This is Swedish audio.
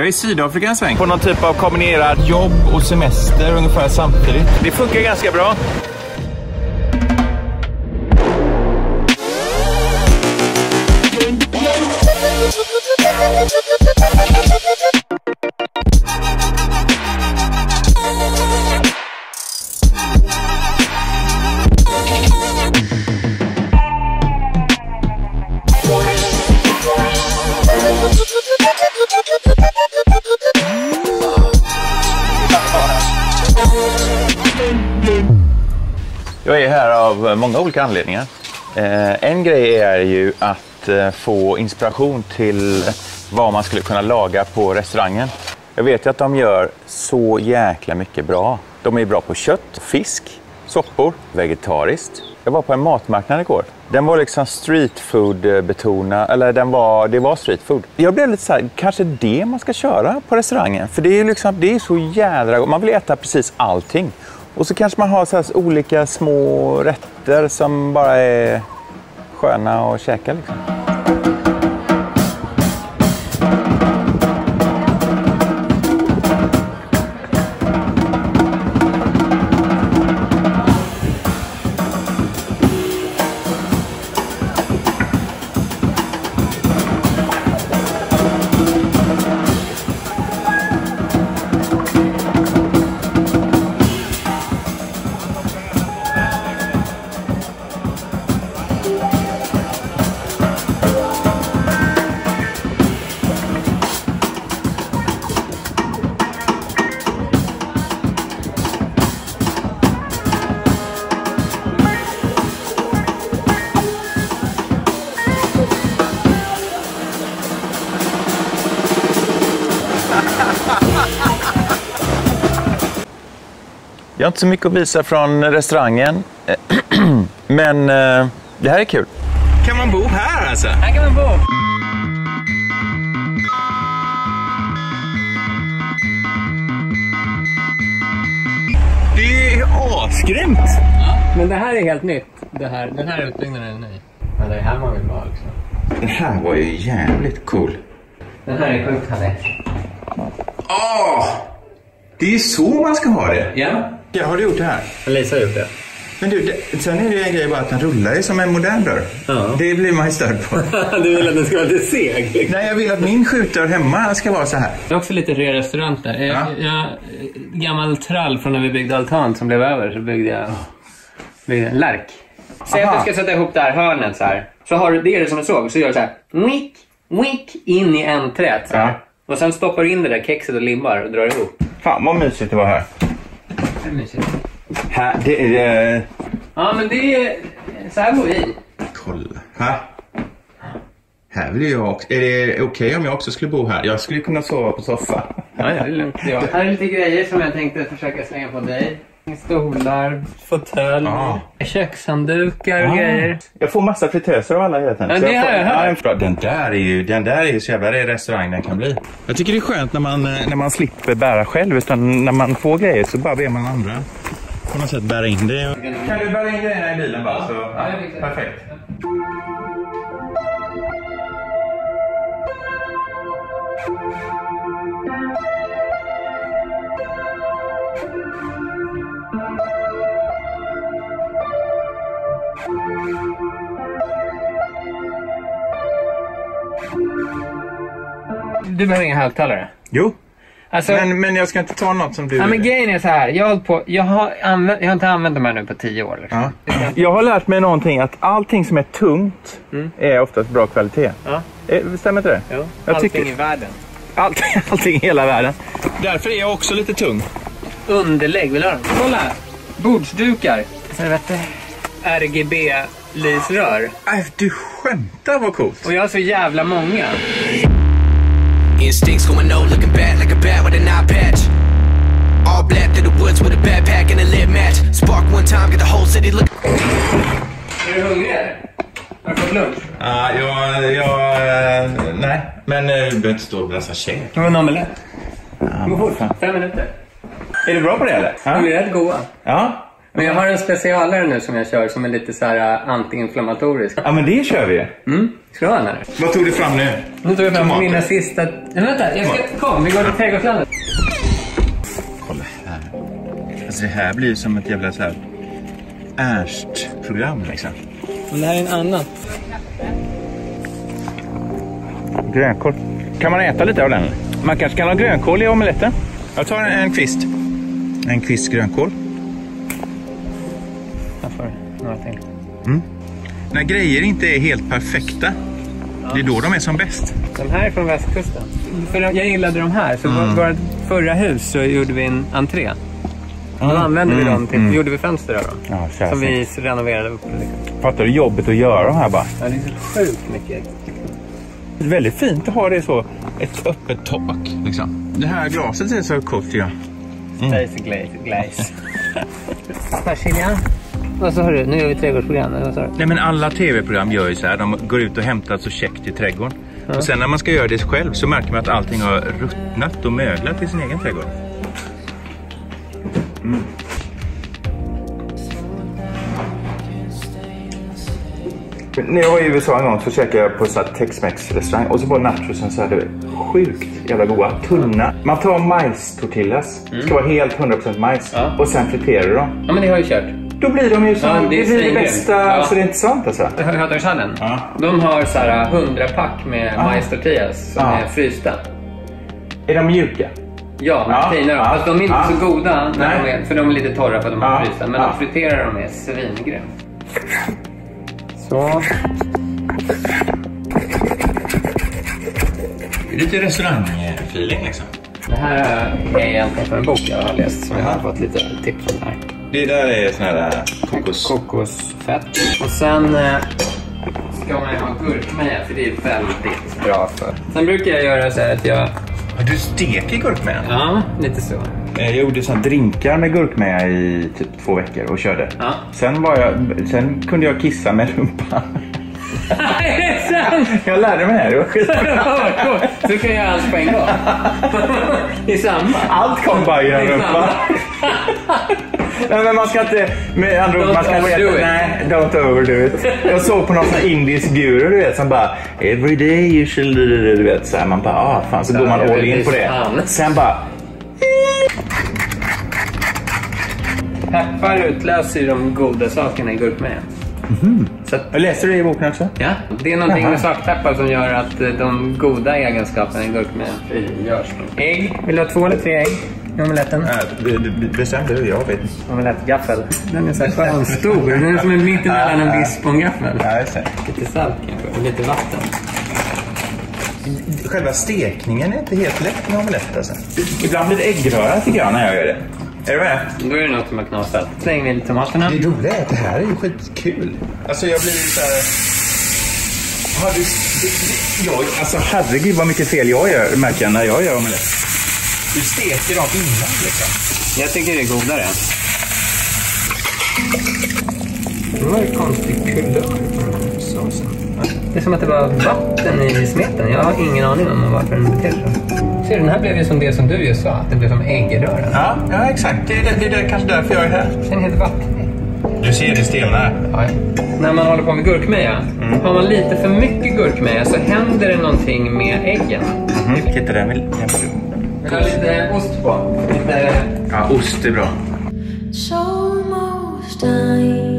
Jag är i Sydafrika en sväng. På någon typ av kombinerad jobb och semester ungefär samtidigt. Det funkar ganska bra. Jag är här av många olika anledningar. Eh, en grej är ju att eh, få inspiration till vad man skulle kunna laga på restaurangen. Jag vet ju att de gör så jäkla mycket bra. De är bra på kött, fisk, soppor, vegetariskt. Jag var på en matmarknad igår. Den var liksom streetfood-betonad, eh, eller den var, det var streetfood. Jag blev lite så här, kanske det man ska köra på restaurangen. För det är, liksom, det är så jädra gott. Man vill äta precis allting. Och så kanske man har så här olika små rätter som bara är sköna att käka. Liksom. Inte så mycket att visa från restaurangen. Men eh, det här är kul. Kan man bo här alltså? Här kan man bo. Det är asgrymt! Men det här är helt nytt. Det här, den här utbyggnaden är ny. Men det är här man vill vara också. Den här var ju jävligt cool. Den här är sjukt härlig. Åh! Det är så man ska ha det. Ja. Ja, har du gjort det här? Lisa har gjort det. Men du, det, sen är det ju en grej bara att den rullar ju som en modern dörr. Ja. Det blir man ju störd på. du vill att den ska vara lite seg? liksom. Nej, jag vill att min skjutdörr hemma ska vara så här. Det är också lite fler restauranger. Jag, Ja. jag, gammal trall från när vi byggde altan som blev över så byggde jag byggde en lärk. Säg att du ska sätta ihop det här hörnet så här. Så har du det är det som en såg. Så gör du så här. Wick, wick in i en här. Ja. Och sen stoppar du in det där kexet och limbar och drar ihop. Fan vad mysigt det var här. Det är mysigt. Här, det är... Eh, Ja, men det är... Så här bor vi. kolla. Här. Här vill jag också... Är det okej om jag också skulle bo här? Jag skulle kunna sova på soffa. Ja, ja, det är lugnt. Ja. Här är lite grejer som jag tänkte försöka slänga på dig. Stolar, fåtölj, Ja. kökshanddukar och Ah. grejer. Jag får massa fritöser av alla hela tiden. Ja, Så det jag får, jag hört. den där är ju, den där är ju så jävla restaurang den kan bli. Jag tycker det är skönt när man, eh, när man slipper bära själv. Utan när man får grejer så bara ber man andra på något sätt bära in det. Kan du bära in grejerna i bilen bara? Så, Ja, perfekt. Du behöver inga högtalare. Jo, Alltså, men, men jag ska inte ta något som du... ja, men grejen är så här. Jag har, på, jag, har använt, jag har inte använt de här nu på tio år. Liksom. Ja. Jag har lärt mig någonting att allting som är tungt är oftast bra kvalitet. Ja. Eh, Stämmer inte det? Jo, Jag allting tycker- i världen. Allting, allting i hela världen. Därför är jag också lite tung. Underlägg, vill du ha dem? Kolla här. Bordsdukar. Servetter. RGB-lysrör. Äh, du skämtar vad coolt. Och jag har så jävla många. Instincts going no, looking bad like a bat with an eye patch. All black through the woods with a backpack and a lit match. Spark one time, get the whole city looking. Är du hungrig eller? Har du fått lunch? Ja, jag... jag eh, nej, men eh, du behöver inte stå och läsa käk. Jag har en omelett. Ja, fort. Fem minuter. Är du bra på det eller? De är rätt goda. ja. Men jag har en specialare nu som jag kör som är lite så här äh, antiinflammatorisk. Ja, men det kör vi. Mm. Ska du ha den här? Vad tog du fram nu? Nu tog jag fram Tomater. mina sista... Nej, vänta, jag ska... Kom, vi går till trädgårdslandet. Kolla här. Alltså det här blir som ett jävla så här Ernst-program liksom. Det här är en annan. Grönkål. Kan man äta lite av den? Man kanske kan ha grönkål i omeletten. Jag tar en, en kvist. En kvist grönkål. Får några till. När grejer inte är helt perfekta, det är då de är som bäst. De här är från västkusten. För jag gillade de här. Så mm. vårt förra hus så gjorde vi en entré. Då använde vi dem till... gjorde vi fönster där då. Ja, Som vi renoverade upp. Liksom. Fattar du jobbet att göra de här bara? Ja, det är så sjukt mycket. Det är väldigt fint att ha det så, ett öppet tak. Liksom. Det här glaset är så coolt tycker jag. Space glaze. glaze. Persilja. Vad sa du? Nu gör vi trädgårdsprogram. Vad sa du? Nej men alla tv-program gör ju så här. De går ut och hämtar så käckt i trädgården. Och sen när man ska göra det själv så märker man att allting har ruttnat och möglat i sin egen trädgård. När jag var i USA en gång så käkade jag på en Tex-Mex restaurang och så var nachosen så här, sjukt jävla goda. Tunna. Man tar majstortillas. Det ska vara helt 100% majs. Ja. Och sen friterar du dem. Ja, men det har jag kört. Då blir de ju som, Ja, det, det är blir det svingrymt. bästa. Ja. Så det är inte sant alltså. Hötorgshallen. Ja. De har så här 100 pack med majstortillas som Ja. är frysta. Är de mjuka? Ja, man Ja, tinar dem. ja, Fast de är inte ja. så goda när de är, för de är lite torra för att de är Ja, frysta. Men ja. de friterar dem är svingrym. Så. Lite restaurangfeeling liksom. Det här är egentligen från en bok jag har läst som jag har fått lite tips om här. Det där är sån här äh, kokos... Kokosfett. Och sen eh, ska man ha gurkmeja för det är väldigt bra för. Sen brukar jag göra så här att jag... Ja, Du steker gurkmeja? Ja, lite så. Jag gjorde såna drinkar med gurkmeja i typ två veckor och körde. Ja. Sen, var jag, sen kunde jag kissa med rumpan. är det sant? Jag lärde mig det här. Det var skitbra. Du kan göra allt på en gång. I samma. Allt kom bara genom rumpan. Nej, men man ska inte... Med andra ord, Don't man ska it. Nej, don't overdo it. Jag såg på någon sån här indisk guru, du vet, som bara Every day you should... Du vet, så här, man bara, ah, fan. Så Ja, går man all in på det. Sen bara... Peppar utlöser ju de goda sakerna i gurkmejan. Så att, Jag läste det i boken också. ja, det är någonting Jaha. med svartpeppar som gör att eh, de goda egenskaperna i gurkmejan frigörs. Ägg. Vill du ha två eller tre ägg omeletten? Det- Bestäm du, jag vet inte. Omelettgaffel. Den är så här skön stor. Den är som en mittemellan en visp och en gaffel. Ja, just det. Lite salt kanske och lite vatten. Själva stekningen är inte helt lätt med omelett alltså. Ibland blir det äggröra tycker jag när jag gör det. Är du med? Då är det något som har knasat. Vi lite tomaterna. Det roliga är att det här är ju skitkul. Alltså jag blir så här... Har du... Jag, alltså herregud vad mycket fel jag gör märker jag när jag gör omelett. Du steker dem innan liksom. Jag tycker det är godare. Det var en konstig kulör på den här såsen. Det är som att det var vatten i smeten. Jag har ingen aning om varför den beter sig. Ser du, den här blev ju som det som du just sa. Att det blev som äggröra. Ja, ja exakt. Det är, det, det är kanske därför jag är här. Den är helt vattnig. Du ser, det stelnar. Ja, ja. När man håller på med gurkmeja. Har man lite för mycket gurkmeja så händer det någonting med äggen. Mm. Titta, den vill... Den vill. Vill ha lite ost på? Lite... Ja, ost är bra. It's almost time